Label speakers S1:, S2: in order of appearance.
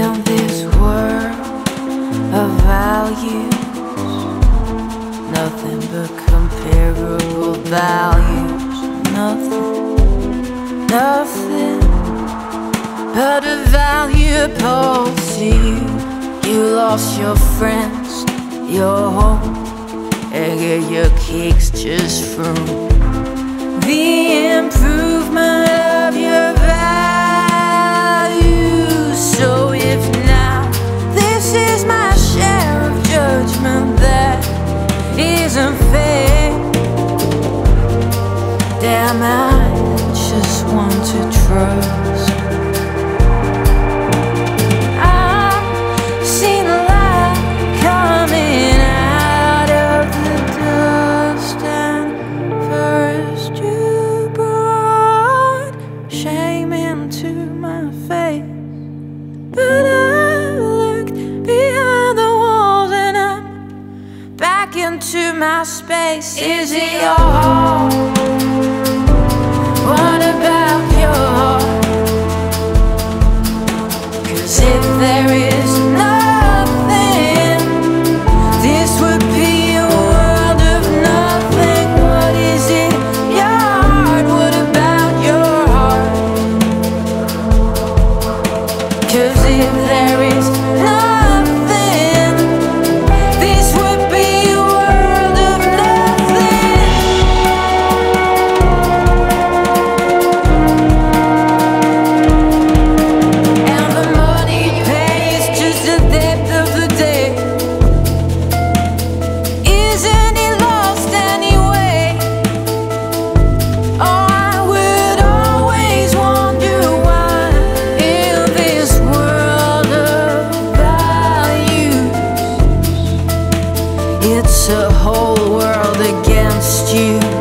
S1: in this world of values, nothing but comparable values, nothing, nothing but a valuable to you. You lost your friends, your home, and get your kicks just from the improvement of your. Isn't fair, damn, I just want to trust. into my space? Is it your heart? What about your heart? Cause if there is nothing, this would be a world of nothing. What is it? Your heart? What about your heart? If there is nothing, the whole world against you.